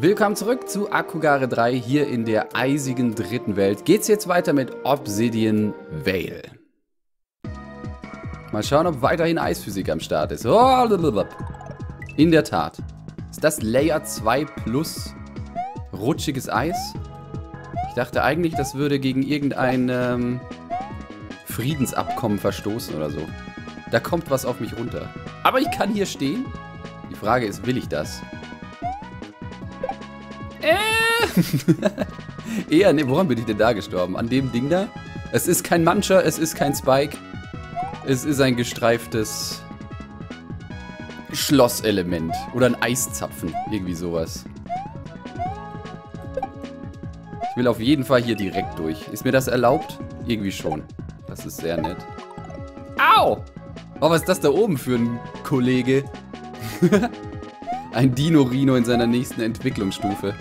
Willkommen zurück zu Akugare 3 hier in der eisigen dritten Welt. Geht's jetzt weiter mit Obsidian Vale. Mal schauen, ob weiterhin Eisphysik am Start ist. Oh, in der Tat. Ist das Layer 2 plus rutschiges Eis? Ich dachte eigentlich, das würde gegen irgendein ähm, Friedensabkommen verstoßen oder so. Da kommt was auf mich runter. Aber ich kann hier stehen. Die Frage ist, will ich das? Eher, ne, woran bin ich denn da gestorben? An dem Ding da? Es ist kein Mancher, es ist kein Spike. Es ist ein gestreiftes Schlosselement. Oder ein Eiszapfen. Irgendwie sowas. Ich will auf jeden Fall hier direkt durch. Ist mir das erlaubt? Irgendwie schon. Das ist sehr nett. Au! Oh, was ist das da oben für ein Kollege? ein Dino-Rino in seiner nächsten Entwicklungsstufe.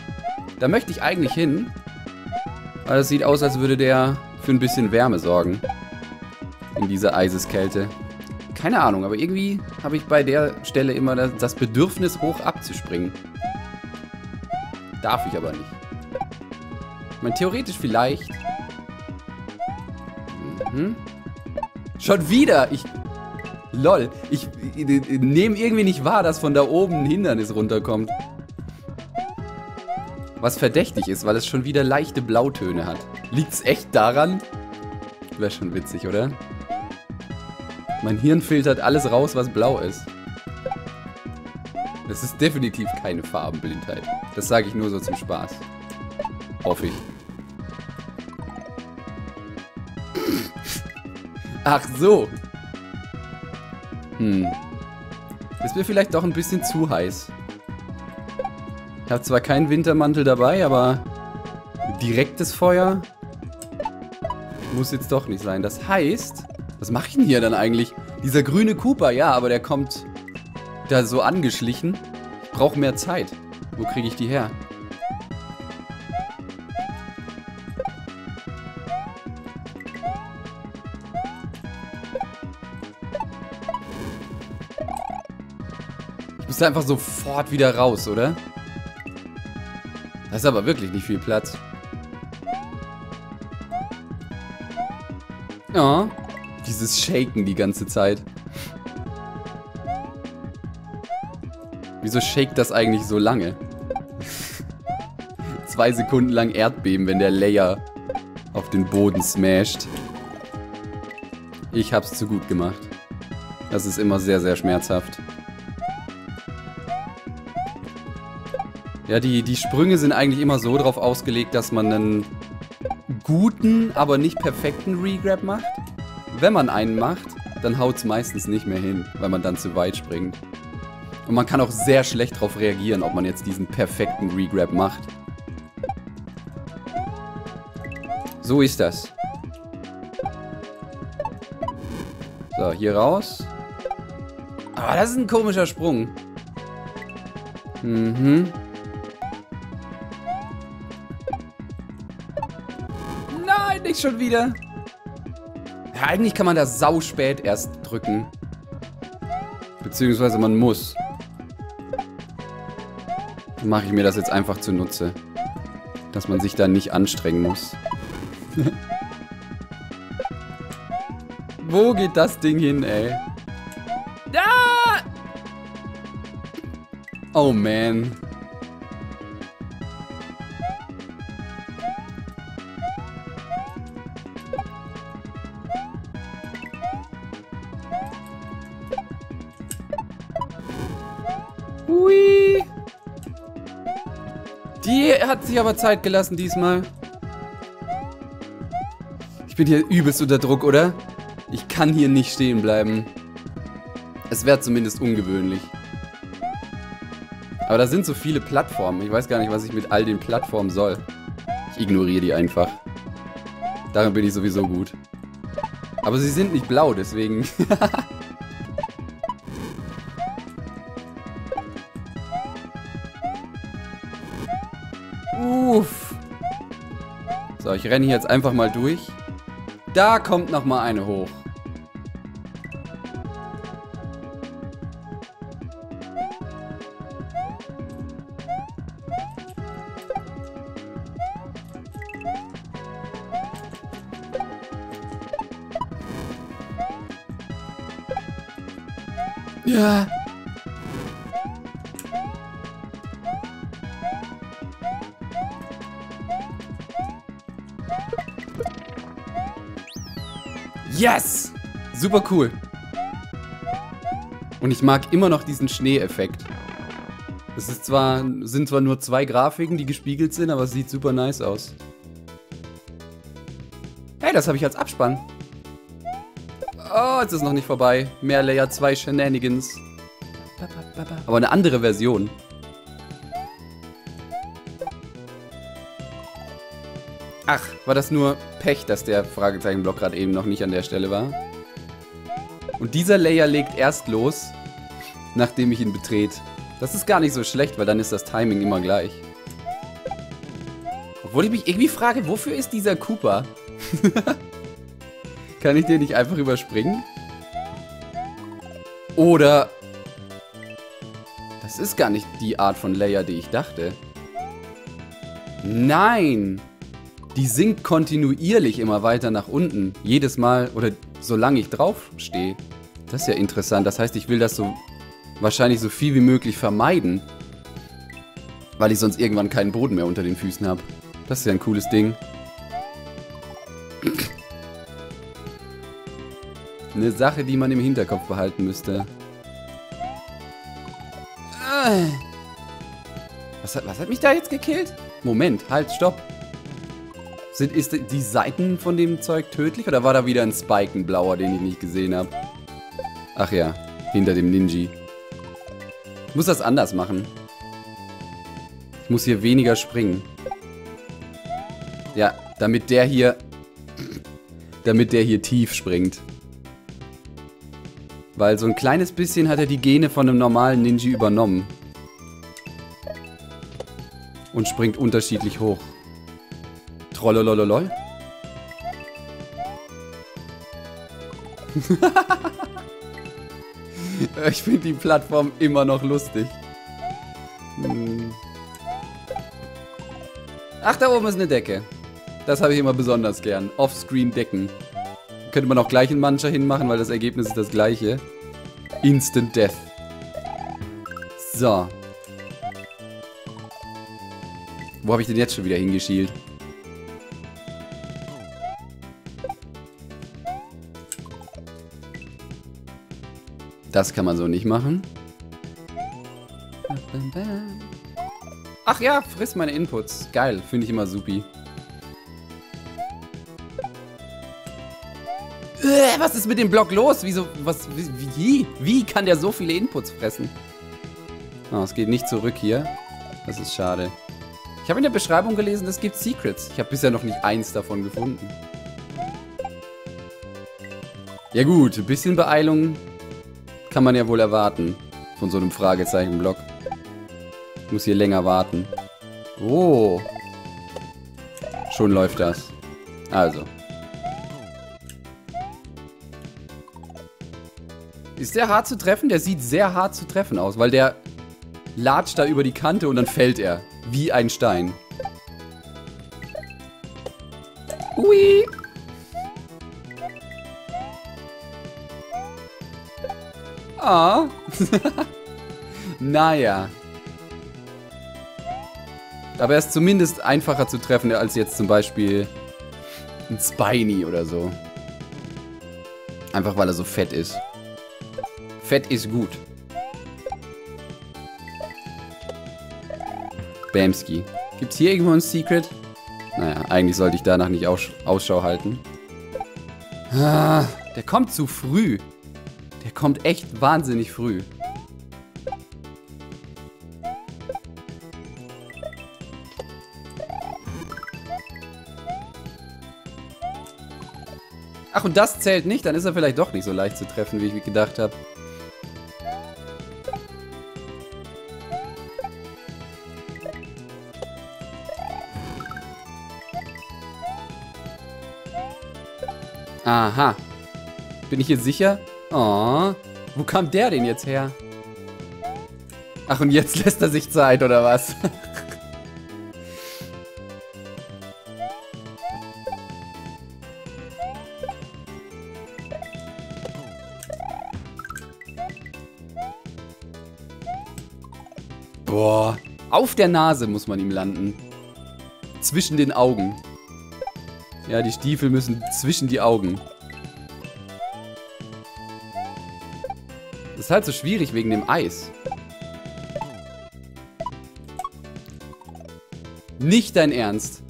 Da möchte ich eigentlich hin. Weil das sieht aus, als würde der für ein bisschen Wärme sorgen. In dieser Eiseskälte. Keine Ahnung, aber irgendwie habe ich bei der Stelle immer das Bedürfnis, hoch abzuspringen. Darf ich aber nicht. Ich meine, theoretisch vielleicht. Mhm. Schon wieder! Ich. Lol. Ich, ich, ich nehme irgendwie nicht wahr, dass von da oben ein Hindernis runterkommt. Was verdächtig ist, weil es schon wieder leichte Blautöne hat. Liegt's echt daran? Wäre schon witzig, oder? Mein Hirn filtert alles raus, was blau ist. Das ist definitiv keine Farbenblindheit. Das sage ich nur so zum Spaß. Hoffe ich. Ach so. Hm. Ist mir vielleicht doch ein bisschen zu heiß. Ich habe zwar keinen Wintermantel dabei, aber direktes Feuer muss jetzt doch nicht sein. Das heißt, was mache ich denn hier dann eigentlich? Dieser grüne Cooper, ja, aber der kommt da so angeschlichen. Ich brauche mehr Zeit. Wo kriege ich die her? Ich muss einfach sofort wieder raus, oder? Das ist aber wirklich nicht viel Platz. Ja. Dieses Shaken die ganze Zeit. Wieso shakt das eigentlich so lange? Zwei Sekunden lang Erdbeben, wenn der Layer auf den Boden smasht. Ich hab's zu gut gemacht. Das ist immer sehr, sehr schmerzhaft. Ja, die, die Sprünge sind eigentlich immer so drauf ausgelegt, dass man einen guten, aber nicht perfekten Regrab macht. Wenn man einen macht, dann haut es meistens nicht mehr hin, weil man dann zu weit springt. Und man kann auch sehr schlecht darauf reagieren, ob man jetzt diesen perfekten Regrab macht. So ist das. So, hier raus. Aber das ist ein komischer Sprung. Mhm. Nein, nicht schon wieder. Ja, eigentlich kann man das sau spät erst drücken. Beziehungsweise man muss. Mache ich mir das jetzt einfach zunutze. Dass man sich da nicht anstrengen muss. Wo geht das Ding hin, ey? Ah! Oh man. Sich aber Zeit gelassen diesmal. Ich bin hier übelst unter Druck, oder? Ich kann hier nicht stehen bleiben. Es wäre zumindest ungewöhnlich. Aber da sind so viele Plattformen. Ich weiß gar nicht, was ich mit all den Plattformen soll. Ich ignoriere die einfach. Darin bin ich sowieso gut. Aber sie sind nicht blau, deswegen... Uff. So, ich renne hier jetzt einfach mal durch. Da kommt noch mal eine hoch. Super cool. Und ich mag immer noch diesen Schneeeffekt. Es ist zwar, sind zwar nur zwei Grafiken, die gespiegelt sind, aber es sieht super nice aus. Hey, das habe ich als Abspann. Oh, jetzt ist noch nicht vorbei. Mehr Layer 2 Shenanigans. Aber eine andere Version. Ach, war das nur Pech, dass der Fragezeichenblock gerade eben noch nicht an der Stelle war? Und dieser Layer legt erst los, nachdem ich ihn betrete. Das ist gar nicht so schlecht, weil dann ist das Timing immer gleich. Obwohl ich mich irgendwie frage, wofür ist dieser Cooper? Kann ich den nicht einfach überspringen? Oder... Das ist gar nicht die Art von Layer, die ich dachte. Nein! Die sinkt kontinuierlich immer weiter nach unten. Jedes Mal, oder solange ich drauf stehe. Das ist ja interessant. Das heißt, ich will das so wahrscheinlich so viel wie möglich vermeiden. Weil ich sonst irgendwann keinen Boden mehr unter den Füßen habe. Das ist ja ein cooles Ding. Eine Sache, die man im Hinterkopf behalten müsste. Was hat, was hat mich da jetzt gekillt? Moment, halt, stopp. Sind, ist die Seiten von dem Zeug tödlich oder war da wieder ein Spike, ein blauer, den ich nicht gesehen habe? Ach ja, hinter dem Ninji. Ich muss das anders machen. Ich muss hier weniger springen. Ja, damit der hier... Damit der hier tief springt. Weil so ein kleines bisschen hat er die Gene von einem normalen Ninja übernommen. Und springt unterschiedlich hoch. Trollolololol. ich finde die Plattform immer noch lustig. Hm. Ach, da oben ist eine Decke. Das habe ich immer besonders gern. Offscreen Decken. Könnte man auch gleich in mancher hinmachen, weil das Ergebnis ist das gleiche. Instant Death. So. Wo habe ich denn jetzt schon wieder hingeschielt? Das kann man so nicht machen. Ach ja, friss meine Inputs. Geil, finde ich immer supi. Äh, was ist mit dem Block los? Wieso, was, wie, wie kann der so viele Inputs fressen? Oh, es geht nicht zurück hier. Das ist schade. Ich habe in der Beschreibung gelesen, es gibt Secrets. Ich habe bisher noch nicht eins davon gefunden. Ja gut, ein bisschen Beeilung kann man ja wohl erwarten. Von so einem Fragezeichenblock. Ich muss hier länger warten. Oh. Schon läuft das. Also. Ist der hart zu treffen? Der sieht sehr hart zu treffen aus, weil der latscht da über die Kante und dann fällt er. Wie ein Stein. Ui. Ah. naja. Aber er ist zumindest einfacher zu treffen als jetzt zum Beispiel ein Spiny oder so. Einfach weil er so fett ist. Fett ist gut. Bamski. Gibt's hier irgendwo ein Secret? Naja, eigentlich sollte ich danach nicht Aus Ausschau halten. Ah, der kommt zu früh. Kommt echt wahnsinnig früh. Ach, und das zählt nicht? Dann ist er vielleicht doch nicht so leicht zu treffen, wie ich gedacht habe. Aha. Bin ich hier sicher? Oh, wo kam der denn jetzt her? Ach, und jetzt lässt er sich Zeit, oder was? Boah. Auf der Nase muss man ihm landen. Zwischen den Augen. Ja, die Stiefel müssen zwischen die Augen. Ist halt so schwierig wegen dem Eis. Nicht dein Ernst.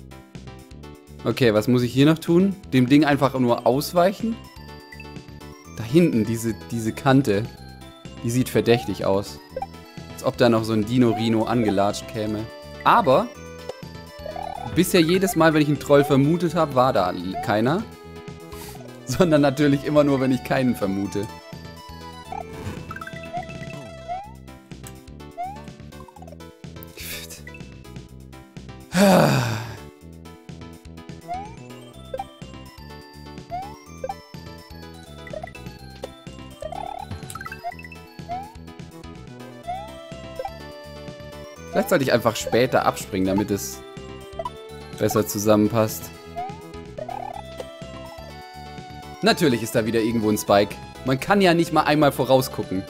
Okay, was muss ich hier noch tun? Dem Ding einfach nur ausweichen? Da hinten, diese, diese Kante. Die sieht verdächtig aus. Als ob da noch so ein Dino-Rino angelatscht käme. Aber, bisher jedes Mal, wenn ich einen Troll vermutet habe, war da keiner. Sondern natürlich immer nur, wenn ich keinen vermute. Sollte ich einfach später abspringen, damit es besser zusammenpasst. Natürlich ist da wieder irgendwo ein Spike. Man kann ja nicht mal einmal vorausgucken.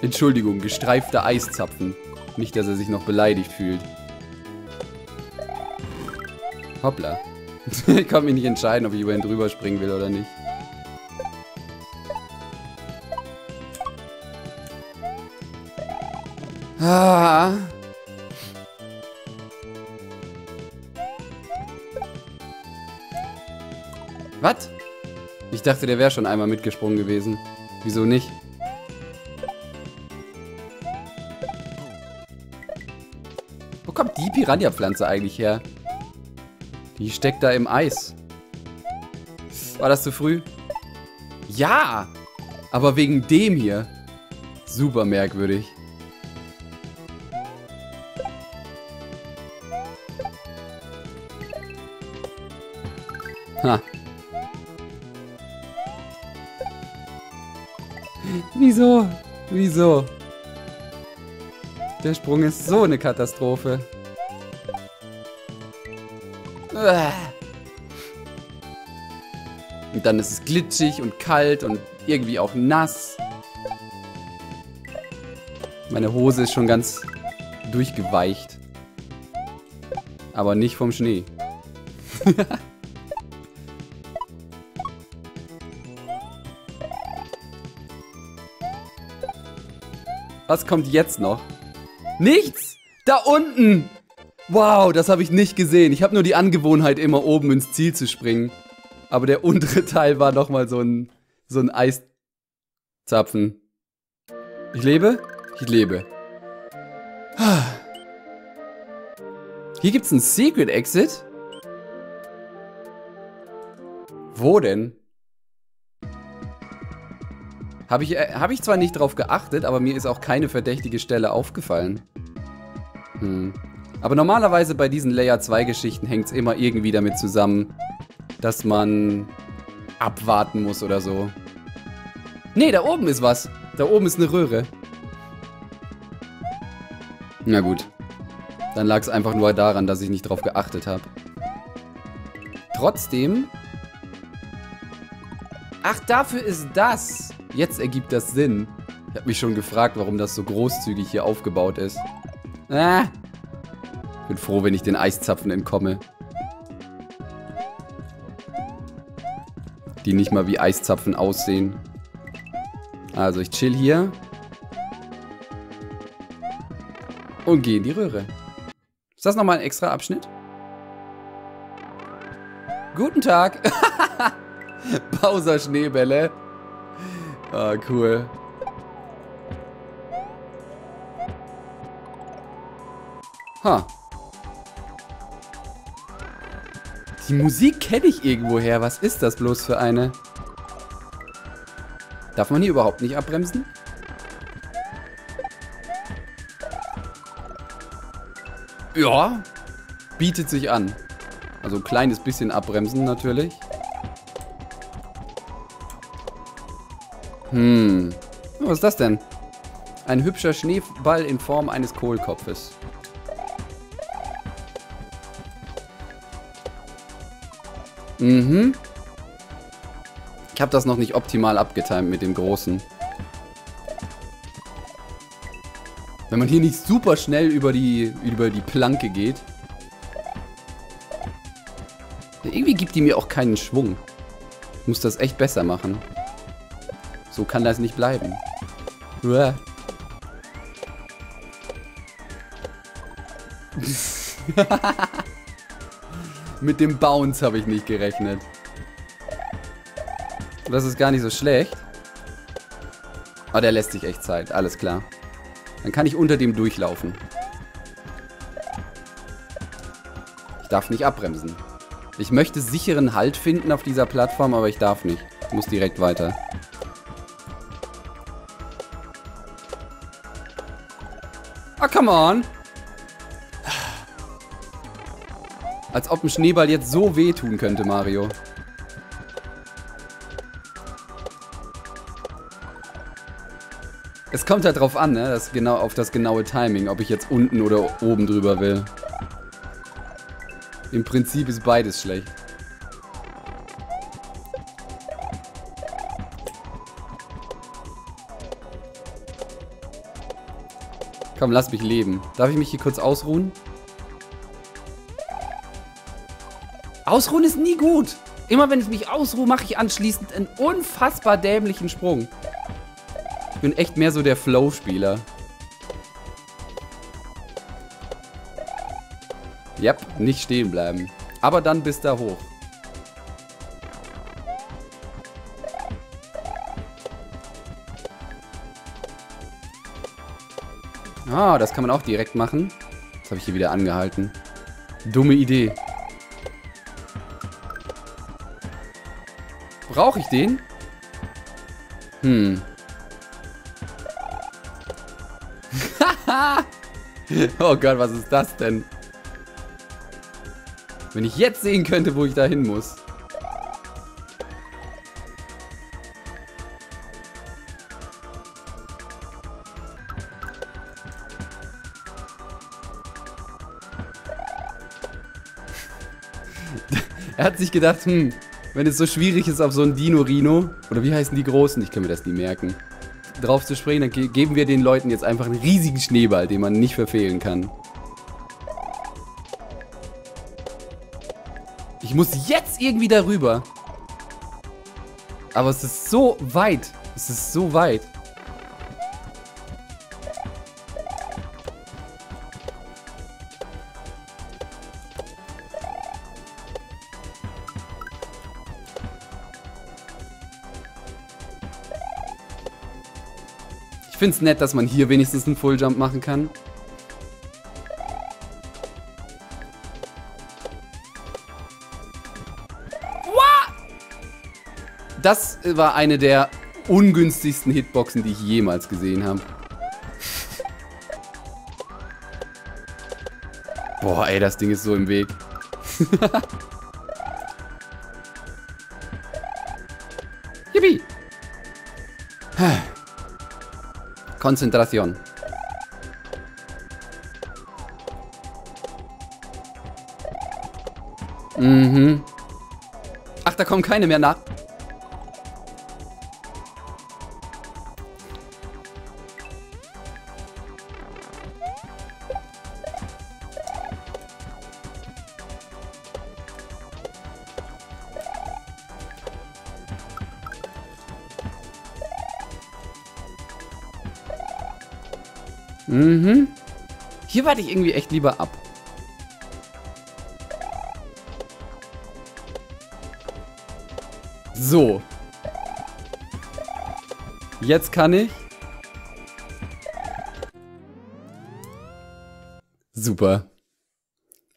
Entschuldigung, gestreifter Eiszapfen. Nicht, dass er sich noch beleidigt fühlt. Hoppla. ich kann mich nicht entscheiden, ob ich über ihn drüber springen will oder nicht. Ah. Was? Ich dachte, der wäre schon einmal mitgesprungen gewesen. Wieso nicht? Wo kommt die Piranha-Pflanze eigentlich her? Die steckt da im Eis. War das zu früh? Ja! Aber wegen dem hier. Super merkwürdig. Wieso? Wieso? Der Sprung ist so eine Katastrophe. Und dann ist es glitschig und kalt und irgendwie auch nass. Meine Hose ist schon ganz durchgeweicht. Aber nicht vom Schnee. Was kommt jetzt noch? Nichts! Da unten! Wow, das habe ich nicht gesehen. Ich habe nur die Angewohnheit, immer oben ins Ziel zu springen. Aber der untere Teil war nochmal so ein, so ein Eiszapfen. Ich lebe? Ich lebe. Hier gibt's einen Secret Exit? Wo denn? Habe ich, äh, hab ich zwar nicht drauf geachtet, aber mir ist auch keine verdächtige Stelle aufgefallen. Hm. Aber normalerweise bei diesen Layer 2 Geschichten hängt es immer irgendwie damit zusammen, dass man abwarten muss oder so. Nee, da oben ist was. Da oben ist eine Röhre. Na gut. Dann lag es einfach nur daran, dass ich nicht drauf geachtet habe. Trotzdem... Ach, dafür ist das. Jetzt ergibt das Sinn. Ich habe mich schon gefragt, warum das so großzügig hier aufgebaut ist. Ah. Bin froh, wenn ich den Eiszapfen entkomme. Die nicht mal wie Eiszapfen aussehen. Also ich chill hier. Und gehe in die Röhre. Ist das nochmal ein extra Abschnitt? Guten Tag. Bowser Schneebälle. Ah, cool. Ha. Die Musik kenne ich irgendwoher. Was ist das bloß für eine? Darf man hier überhaupt nicht abbremsen? Ja, bietet sich an. Also ein kleines bisschen abbremsen natürlich. Hm. Was ist das denn? Ein hübscher Schneeball in Form eines Kohlkopfes. Mhm. Ich habe das noch nicht optimal abgetimt mit dem Großen. Wenn man hier nicht super schnell über die, über die Planke geht. Irgendwie gibt die mir auch keinen Schwung. Ich muss das echt besser machen. So kann das nicht bleiben. Uah. Mit dem Bounce habe ich nicht gerechnet. Das ist gar nicht so schlecht. Aber der lässt sich echt Zeit, alles klar. Dann kann ich unter dem durchlaufen. Ich darf nicht abbremsen. Ich möchte sicheren Halt finden auf dieser Plattform, aber ich darf nicht. Ich muss direkt weiter. Ah, come on! Als ob ein Schneeball jetzt so wehtun könnte, Mario. Es kommt halt drauf an, ne? Das genau, auf das genaue Timing, ob ich jetzt unten oder oben drüber will. Im Prinzip ist beides schlecht. Komm, lass mich leben. Darf ich mich hier kurz ausruhen? Ausruhen ist nie gut. Immer wenn ich mich ausruhe, mache ich anschließend einen unfassbar dämlichen Sprung. Ich bin echt mehr so der Flow-Spieler. Yep, nicht stehen bleiben. Aber dann bis da hoch. Ah, das kann man auch direkt machen. Das habe ich hier wieder angehalten. Dumme Idee. Brauche ich den? Hm. oh Gott, was ist das denn? Wenn ich jetzt sehen könnte, wo ich da hin muss. Sich gedacht, hm, wenn es so schwierig ist auf so ein Dino-Rino, oder wie heißen die Großen, ich kann mir das nie merken, drauf zu springen, dann ge geben wir den Leuten jetzt einfach einen riesigen Schneeball, den man nicht verfehlen kann. Ich muss jetzt irgendwie darüber. Aber es ist so weit. Es ist so weit. Finde es nett, dass man hier wenigstens einen Fulljump machen kann. Das war eine der ungünstigsten Hitboxen, die ich jemals gesehen habe. Boah, ey, das Ding ist so im Weg. Konzentration. Mhm. Ach, da kommen keine mehr nach. Mhm. Hier warte ich irgendwie echt lieber ab. So. Jetzt kann ich. Super.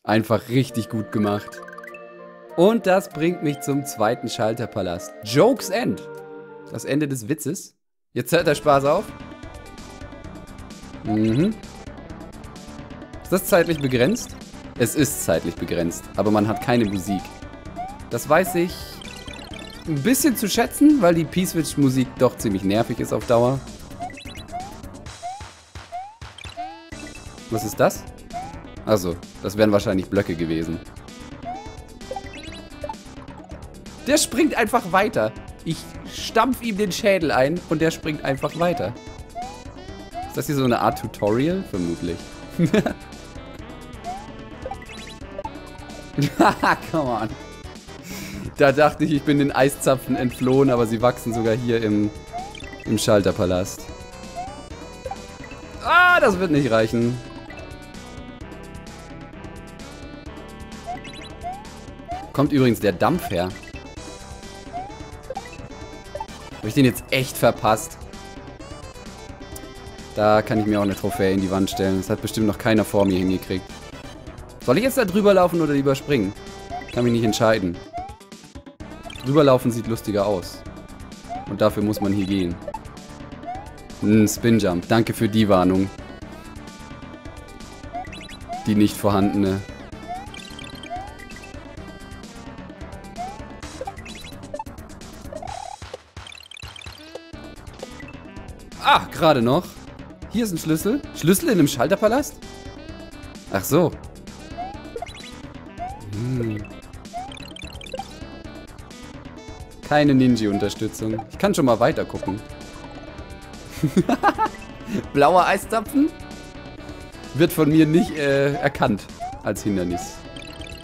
Einfach richtig gut gemacht. Und das bringt mich zum zweiten Schalterpalast. Jokes End. Das Ende des Witzes. Jetzt hört der Spaß auf. Mhm. Ist das zeitlich begrenzt? Es ist zeitlich begrenzt, aber man hat keine Musik. Das weiß ich ein bisschen zu schätzen, weil die P-Switch-Musik doch ziemlich nervig ist auf Dauer. Was ist das? Also, das wären wahrscheinlich Blöcke gewesen. Der springt einfach weiter. Ich stampf ihm den Schädel ein und der springt einfach weiter. Ist das hier so eine Art Tutorial? Vermutlich. Come on. Da dachte ich, ich bin den Eiszapfen entflohen, aber sie wachsen sogar hier im, im Schalterpalast. Ah, das wird nicht reichen. Kommt übrigens der Dampf her. Habe ich den jetzt echt verpasst? Da kann ich mir auch eine Trophäe in die Wand stellen. Das hat bestimmt noch keiner vor mir hingekriegt. Soll ich jetzt da drüber laufen oder lieber springen? Kann mich nicht entscheiden. Drüberlaufen sieht lustiger aus. Und dafür muss man hier gehen. Hm, Spinjump. Danke für die Warnung. Die nicht vorhandene. Ah, gerade noch. Hier ist ein Schlüssel. Schlüssel in einem Schalterpalast? Ach so. Hm. Keine Ninja-Unterstützung. Ich kann schon mal weiter gucken. Blauer Eiszapfen? Wird von mir nicht äh, erkannt als Hindernis.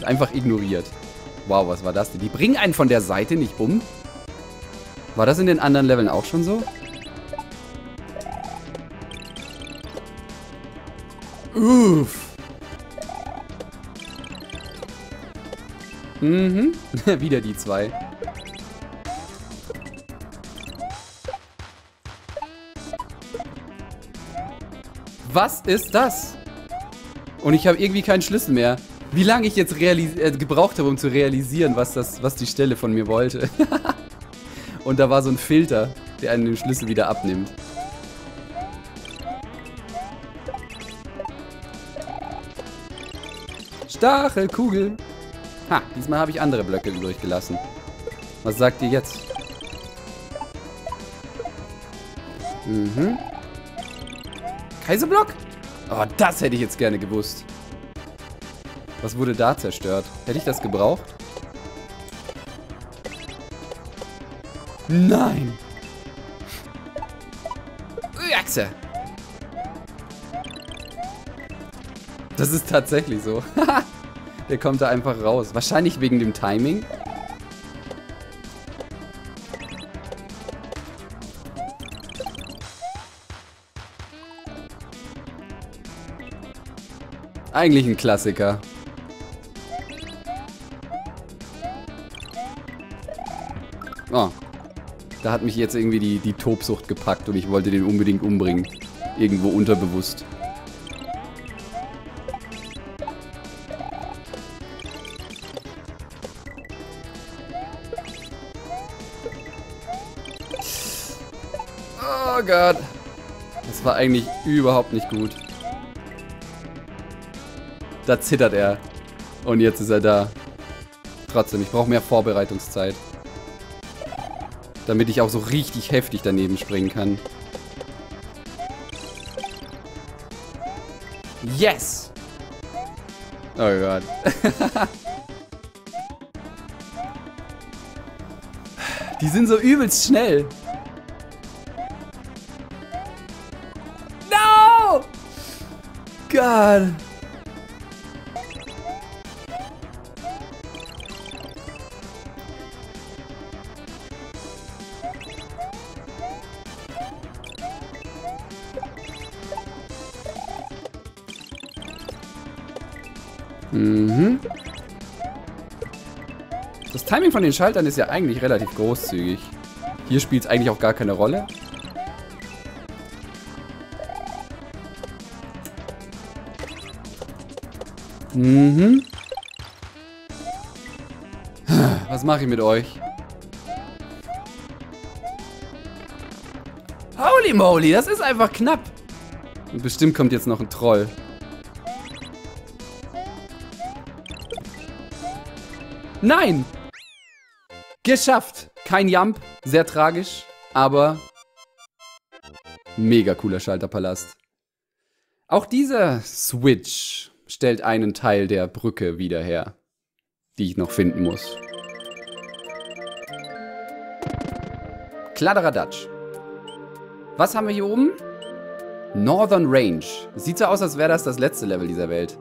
Einfach ignoriert. Wow, was war das denn? Die bringen einen von der Seite nicht um? War das in den anderen Leveln auch schon so? Uff. Mhm. Wieder die zwei. Was ist das? Und ich habe irgendwie keinen Schlüssel mehr. Wie lange ich jetzt äh, gebraucht habe, um zu realisieren, was, das, was die Stelle von mir wollte. Und da war so ein Filter, der einen den Schlüssel wieder abnimmt. Stachelkugel. Ha, diesmal habe ich andere Blöcke übrig gelassen. Was sagt ihr jetzt? Mhm. Kaiserblock? Oh, das hätte ich jetzt gerne gewusst. Was wurde da zerstört? Hätte ich das gebraucht? Nein! Achse! Das ist tatsächlich so. Der kommt da einfach raus. Wahrscheinlich wegen dem Timing. Eigentlich ein Klassiker. Oh. Da hat mich jetzt irgendwie die, die Tobsucht gepackt und ich wollte den unbedingt umbringen. Irgendwo unterbewusst. Gott. Das war eigentlich überhaupt nicht gut. Da zittert er. Und jetzt ist er da. Trotzdem, ich brauche mehr Vorbereitungszeit. Damit ich auch so richtig heftig daneben springen kann. Yes! Oh Gott. Die sind so übelst schnell. God. Mhm. Das Timing von den Schaltern ist ja eigentlich relativ großzügig. Hier spielt es eigentlich auch gar keine Rolle. Mhm. Was mache ich mit euch? Holy moly, das ist einfach knapp. Und bestimmt kommt jetzt noch ein Troll. Nein! Geschafft! Kein Jump, sehr tragisch, aber mega cooler Schalterpalast. Auch dieser Switch stellt einen Teil der Brücke wieder her, die ich noch finden muss. Kladderadatsch. Was haben wir hier oben? Northern Range. Sieht so aus, als wäre das das letzte Level dieser Welt.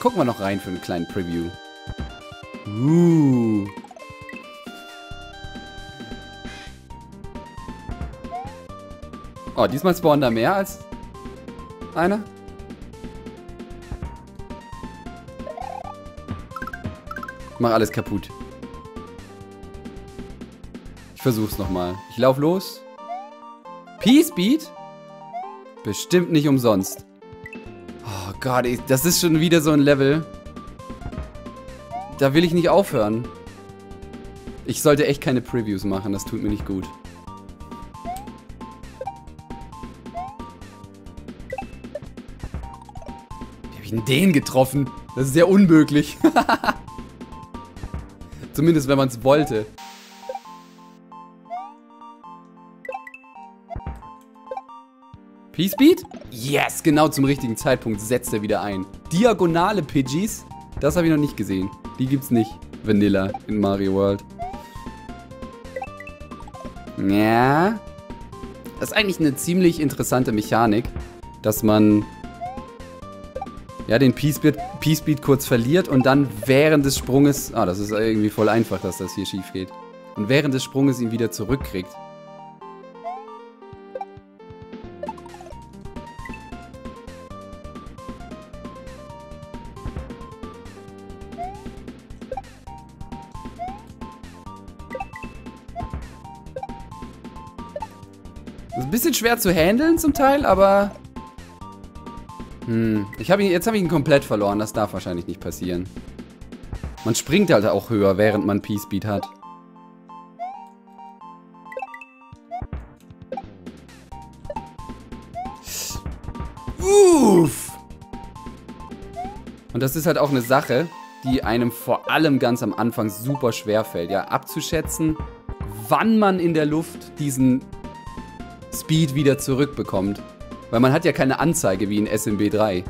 Gucken wir noch rein für einen kleinen Preview. Uh. Oh, diesmal spawnen da mehr als einer. Mach alles kaputt. Ich versuch's nochmal. Ich lauf los. P-Speed? Bestimmt nicht umsonst. Oh Gott, das ist schon wieder so ein Level. Da will ich nicht aufhören. Ich sollte echt keine Previews machen, das tut mir nicht gut. Wie habe ich denn den getroffen? Das ist sehr unmöglich. Zumindest, wenn man es wollte. P-Speed? Yes, genau zum richtigen Zeitpunkt setzt er wieder ein. Diagonale Pidgeys? Das habe ich noch nicht gesehen. Die gibt's nicht. Vanilla in Mario World. Ja. Das ist eigentlich eine ziemlich interessante Mechanik, dass man ja, den P-Speed kurz verliert und dann während des Sprunges, ah, das ist irgendwie voll einfach, dass das hier schief geht. Und während des Sprunges ihn wieder zurückkriegt. Das ist ein bisschen schwer zu handeln zum Teil, aber hm, ich hab ihn, jetzt habe ich ihn komplett verloren. Das darf wahrscheinlich nicht passieren. Man springt halt auch höher, während man P-Speed hat. Uff! Und das ist halt auch eine Sache, die einem vor allem ganz am Anfang super schwer fällt. Ja, abzuschätzen, wann man in der Luft diesen Speed wieder zurückbekommt. Weil man hat ja keine Anzeige wie in SMB 3.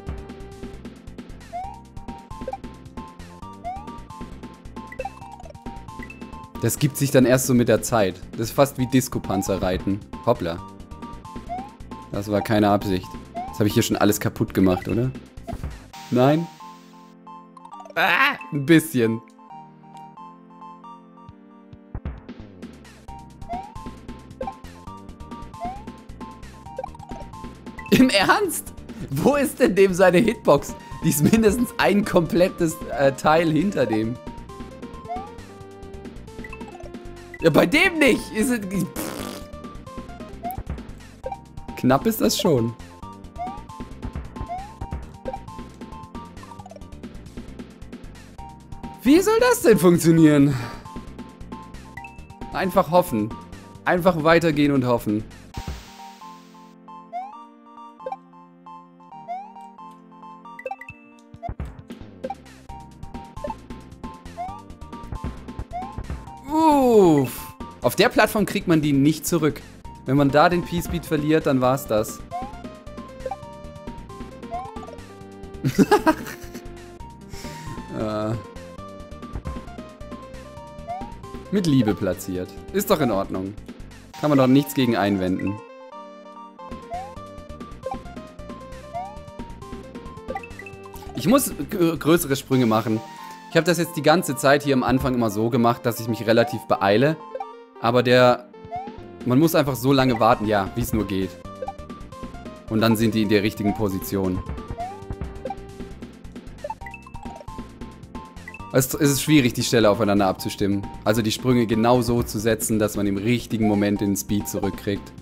Das gibt sich dann erst so mit der Zeit. Das ist fast wie Disco-Panzer reiten. Hoppla. Das war keine Absicht. Das habe ich hier schon alles kaputt gemacht, oder? Nein? Ah, ein bisschen. Ernst? Wo ist denn dem seine Hitbox? Die ist mindestens ein komplettes äh, Teil hinter dem. Ja, bei dem nicht. Ist es, Knapp ist das schon. Wie soll das denn funktionieren? Einfach hoffen. Einfach weitergehen und hoffen. Auf der Plattform kriegt man die nicht zurück. Wenn man da den P-Speed verliert, dann war's das. äh. Mit Liebe platziert. Ist doch in Ordnung. Kann man doch nichts gegen einwenden. Ich muss größere Sprünge machen. Ich habe das jetzt die ganze Zeit hier am Anfang immer so gemacht, dass ich mich relativ beeile. Aber der... Man muss einfach so lange warten, ja, wie es nur geht. Und dann sind die in der richtigen Position. Es ist schwierig, die Stelle aufeinander abzustimmen. Also die Sprünge genau so zu setzen, dass man im richtigen Moment den Speed zurückkriegt.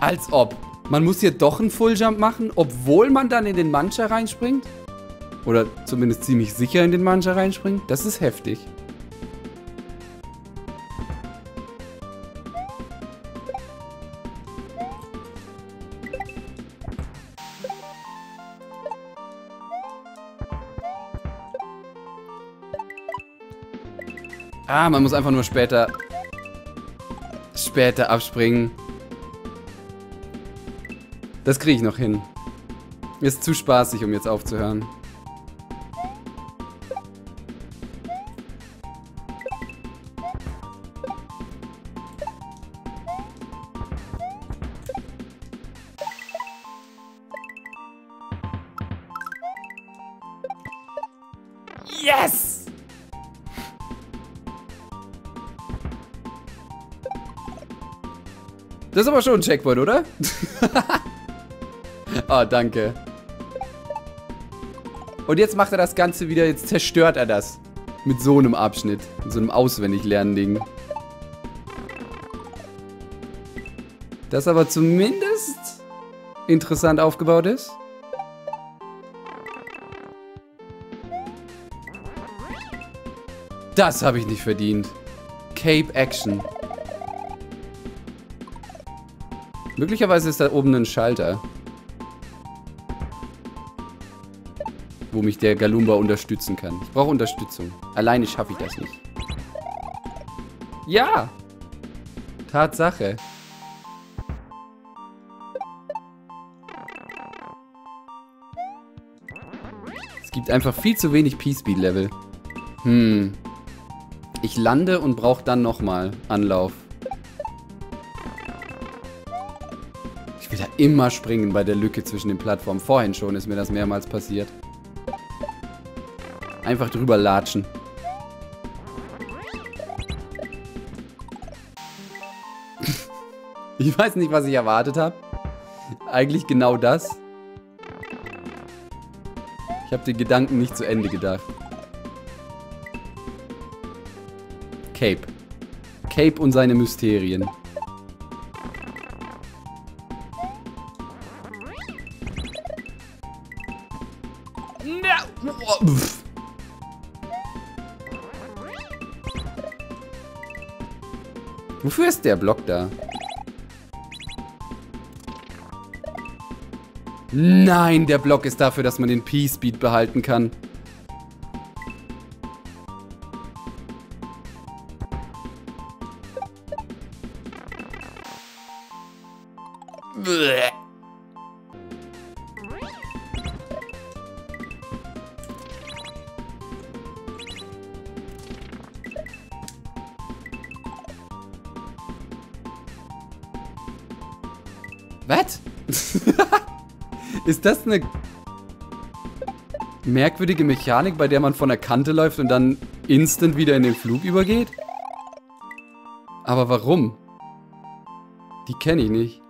Als ob. Man muss hier doch einen Fulljump machen, obwohl man dann in den Mancha reinspringt? Oder zumindest ziemlich sicher in den Mancha reinspringt? Das ist heftig. Ah, man muss einfach nur später... Später abspringen. Das kriege ich noch hin. Mir Ist zu spaßig, um jetzt aufzuhören. Yes! Das ist aber schon ein Checkpoint, oder? oh, danke. Und jetzt macht er das Ganze wieder, jetzt zerstört er das. Mit so einem Abschnitt. Mit so einem Auswendiglernen-Ding. Das aber zumindest interessant aufgebaut ist. Das habe ich nicht verdient. Cape Action. Möglicherweise ist da oben ein Schalter. Wo mich der Galumba unterstützen kann. Ich brauche Unterstützung. Alleine schaffe ich das nicht. Ja! Tatsache. Es gibt einfach viel zu wenig P-Speed-Level. Hm. Ich lande und brauche dann nochmal Anlauf. Ich will da immer springen bei der Lücke zwischen den Plattformen. Vorhin schon ist mir das mehrmals passiert. Einfach drüber latschen. ich weiß nicht, was ich erwartet habe. Eigentlich genau das. Ich habe den Gedanken nicht zu Ende gedacht. Cape. Cape und seine Mysterien. Wofür ist der Block da? Nein, der Block ist dafür, dass man den P-Speed behalten kann. Ist das eine merkwürdige Mechanik, bei der man von der Kante läuft und dann instant wieder in den Flug übergeht? Aber warum? Die kenne ich nicht.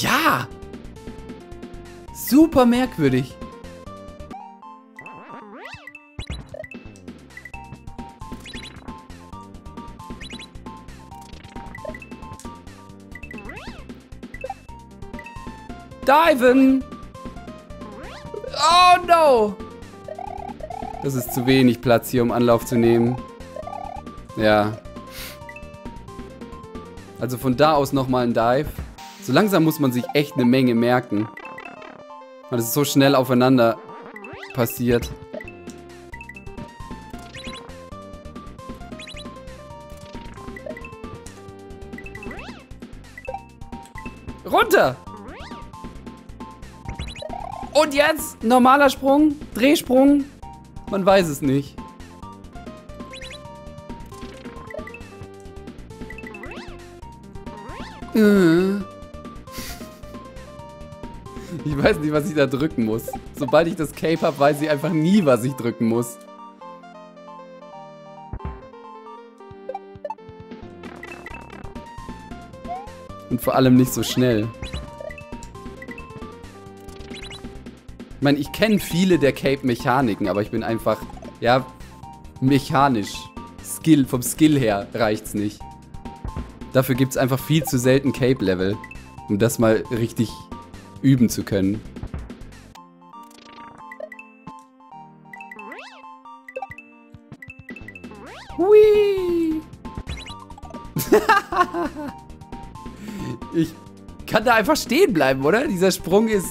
Ja! Super merkwürdig. Diven! Oh no! Das ist zu wenig Platz hier, um Anlauf zu nehmen. Ja. Also von da aus nochmal ein Dive. So langsam muss man sich echt eine Menge merken. Weil es so schnell aufeinander passiert. Und jetzt normaler Sprung, Drehsprung. Man weiß es nicht. Äh. Ich weiß nicht, was ich da drücken muss. Sobald ich das Cape habe, weiß ich einfach nie, was ich drücken muss. Und vor allem nicht so schnell. Ich meine, ich kenne viele der Cape-Mechaniken, aber ich bin einfach, ja, mechanisch. Skill, vom Skill her reicht's nicht. Dafür gibt's einfach viel zu selten Cape-Level, um das mal richtig üben zu können. Hui! ich kann da einfach stehen bleiben, oder? Dieser Sprung ist...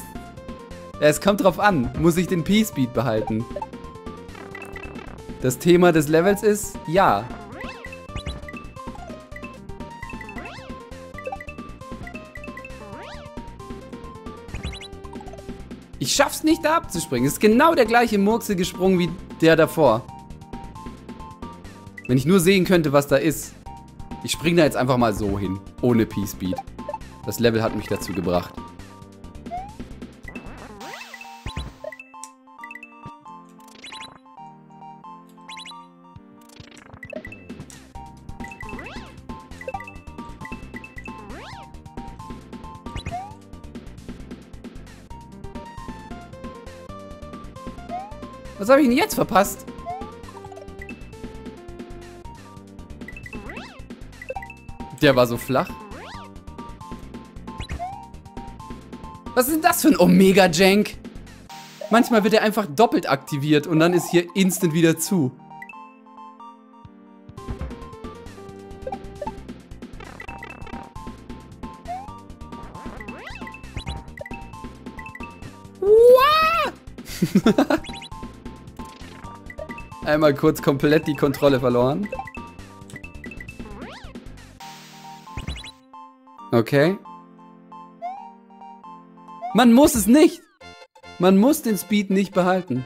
Es kommt drauf an. Muss ich den P-Speed behalten? Das Thema des Levels ist, ja. Ich schaff's nicht, da abzuspringen. Es ist genau der gleiche murksige Sprung wie der davor. Wenn ich nur sehen könnte, was da ist. Ich springe da jetzt einfach mal so hin. Ohne P-Speed. Das Level hat mich dazu gebracht. Was habe ich denn jetzt verpasst? Der war so flach. Was ist denn das für ein Omega-Jank? Manchmal wird er einfach doppelt aktiviert und dann ist hier instant wieder zu. Einmal kurz komplett die Kontrolle verloren. Okay. Man muss es nicht. Man muss den Speed nicht behalten.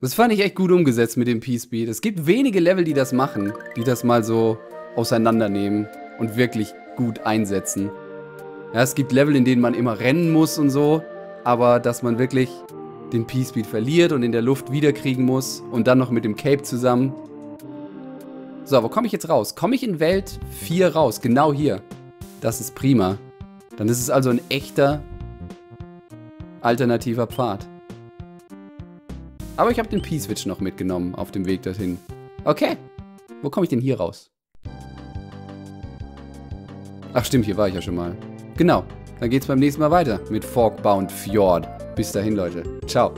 Das fand ich echt gut umgesetzt mit dem P-Speed. Es gibt wenige Level, die das machen, die das mal so auseinandernehmen und wirklich gut einsetzen. Ja, es gibt Level, in denen man immer rennen muss und so, aber dass man wirklich den P-Speed verliert und in der Luft wiederkriegen muss und dann noch mit dem Cape zusammen, so, wo komme ich jetzt raus? Komme ich in Welt 4 raus? Genau hier. Das ist prima. Dann ist es also ein echter alternativer Pfad. Aber ich habe den P-Switch noch mitgenommen auf dem Weg dorthin. Okay. Wo komme ich denn hier raus? Ach stimmt, hier war ich ja schon mal. Genau. Dann geht's beim nächsten Mal weiter mit Forkbound Fjord. Bis dahin, Leute. Ciao.